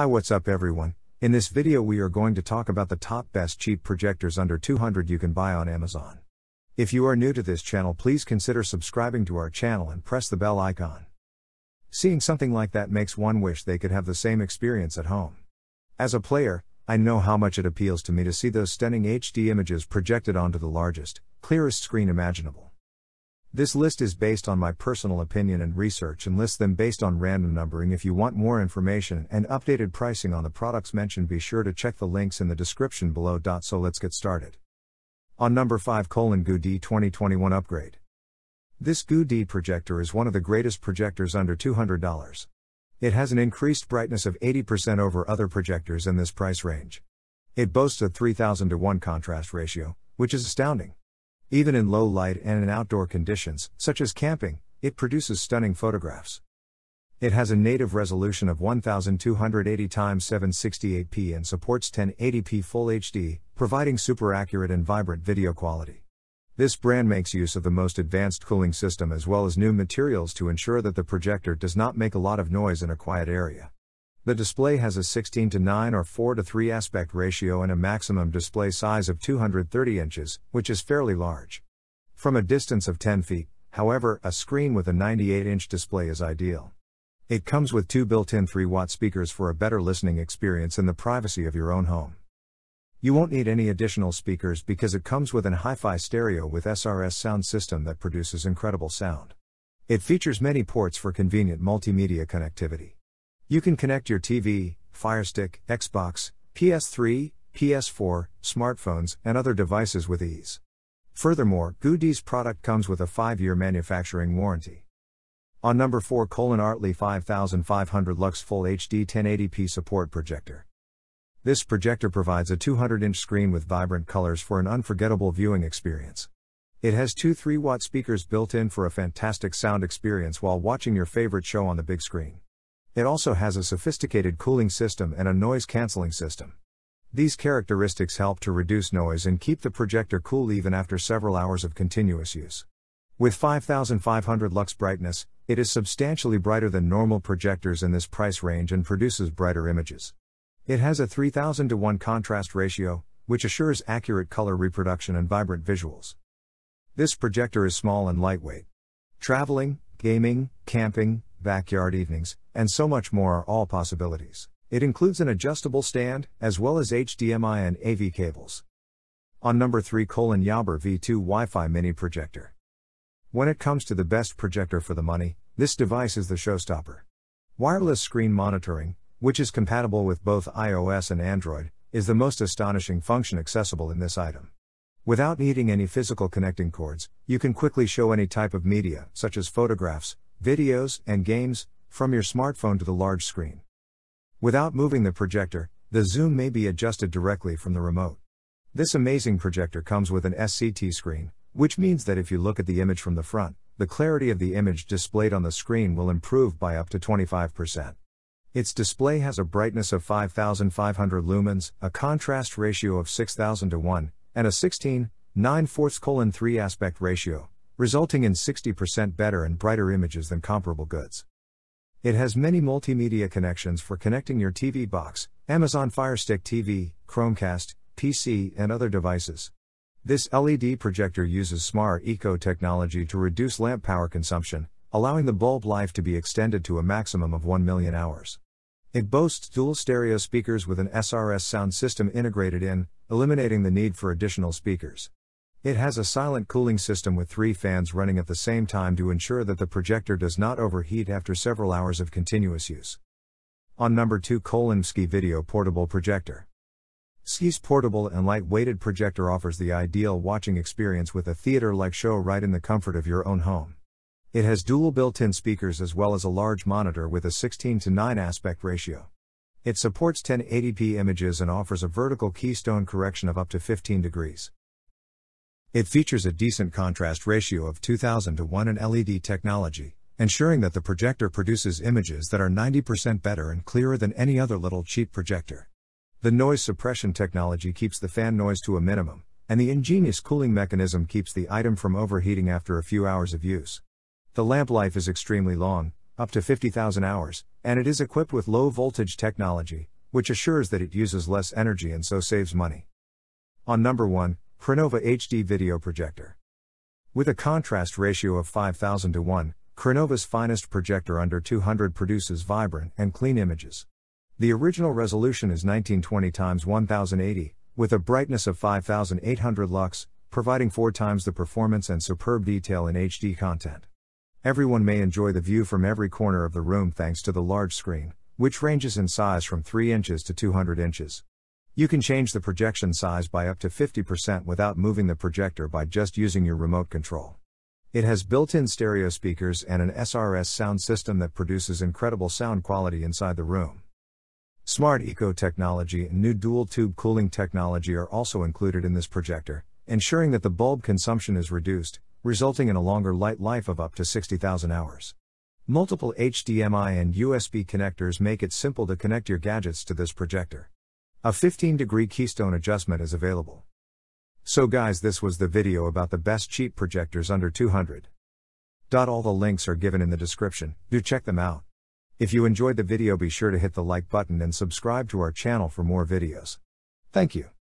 Hi what's up everyone, in this video we are going to talk about the top best cheap projectors under 200 you can buy on Amazon. If you are new to this channel please consider subscribing to our channel and press the bell icon. Seeing something like that makes one wish they could have the same experience at home. As a player, I know how much it appeals to me to see those stunning HD images projected onto the largest, clearest screen imaginable. This list is based on my personal opinion and research and lists them based on random numbering. If you want more information and updated pricing on the products mentioned, be sure to check the links in the description below. So let's get started. On number 5 colon GooDee 2021 upgrade. This GU projector is one of the greatest projectors under $200. It has an increased brightness of 80% over other projectors in this price range. It boasts a 3000 to 1 contrast ratio, which is astounding. Even in low light and in outdoor conditions, such as camping, it produces stunning photographs. It has a native resolution of 1280 x 768p and supports 1080p Full HD, providing super accurate and vibrant video quality. This brand makes use of the most advanced cooling system as well as new materials to ensure that the projector does not make a lot of noise in a quiet area. The display has a 16 to 9 or 4 to 3 aspect ratio and a maximum display size of 230 inches, which is fairly large. From a distance of 10 feet, however, a screen with a 98 inch display is ideal. It comes with two built in 3 watt speakers for a better listening experience in the privacy of your own home. You won't need any additional speakers because it comes with an hi fi stereo with SRS sound system that produces incredible sound. It features many ports for convenient multimedia connectivity. You can connect your TV, Fire Stick, Xbox, PS3, PS4, smartphones, and other devices with ease. Furthermore, GooDee's product comes with a 5-year manufacturing warranty. On number 4 colon Artlii 5500 Lux Full HD 1080p support projector. This projector provides a 200-inch screen with vibrant colors for an unforgettable viewing experience. It has two 3-watt speakers built in for a fantastic sound experience while watching your favorite show on the big screen. It also has a sophisticated cooling system and a noise cancelling system. These characteristics help to reduce noise and keep the projector cool even after several hours of continuous use. With 5500 lux brightness, it is substantially brighter than normal projectors in this price range and produces brighter images. It has a 3000 to 1 contrast ratio, which assures accurate color reproduction and vibrant visuals. This projector is small and lightweight. Traveling, gaming, camping, backyard evenings, and so much more are all possibilities. It includes an adjustable stand, as well as HDMI and AV cables. On number 3 colon YABER V2 Wi-Fi mini projector. When it comes to the best projector for the money, this device is the showstopper. Wireless screen monitoring, which is compatible with both iOS and Android, is the most astonishing function accessible in this item. Without needing any physical connecting cords, you can quickly show any type of media, such as photographs, videos, and games, from your smartphone to the large screen. Without moving the projector, the zoom may be adjusted directly from the remote. This amazing projector comes with an SCT screen, which means that if you look at the image from the front, the clarity of the image displayed on the screen will improve by up to 25%. Its display has a brightness of 5500 lumens, a contrast ratio of 6000 to 1, and a 16, 9 fourths colon 3 aspect ratio, resulting in 60% better and brighter images than comparable goods. It has many multimedia connections for connecting your TV box, Amazon Fire Stick TV, Chromecast, PC, and other devices. This LED projector uses Smart Eco technology to reduce lamp power consumption, allowing the bulb life to be extended to a maximum of 1 million hours. It boasts dual stereo speakers with an SRS sound system integrated in, eliminating the need for additional speakers. It has a silent cooling system with three fans running at the same time to ensure that the projector does not overheat after several hours of continuous use. On number 2 colon Ski Video Portable Projector. Ski's portable and light-weighted projector offers the ideal watching experience with a theater-like show right in the comfort of your own home. It has dual built-in speakers as well as a large monitor with a 16 to 9 aspect ratio. It supports 1080p images and offers a vertical keystone correction of up to 15 degrees. It features a decent contrast ratio of 2000 to 1 in LED technology, ensuring that the projector produces images that are 90% better and clearer than any other little cheap projector. The noise suppression technology keeps the fan noise to a minimum, and the ingenious cooling mechanism keeps the item from overheating after a few hours of use. The lamp life is extremely long, up to 50,000 hours, and it is equipped with low voltage technology, which assures that it uses less energy and so saves money. On number 1, Crenova HD Video Projector. With a contrast ratio of 5000 to 1, Crenova's finest projector under 200 produces vibrant and clean images. The original resolution is 1920 x 1080, with a brightness of 5800 lux, providing four times the performance and superb detail in HD content. Everyone may enjoy the view from every corner of the room thanks to the large screen, which ranges in size from 3 inches to 200 inches. You can change the projection size by up to 50% without moving the projector by just using your remote control. It has built in stereo speakers and an SRS sound system that produces incredible sound quality inside the room. Smart Eco technology and new dual tube cooling technology are also included in this projector, ensuring that the bulb consumption is reduced, resulting in a longer light life of up to 60,000 hours. Multiple HDMI and USB connectors make it simple to connect your gadgets to this projector. A 15 degree keystone adjustment is available. So guys this was the video about the best cheap projectors under 200. All the links are given in the description, do check them out. If you enjoyed the video be sure to hit the like button and subscribe to our channel for more videos. Thank you.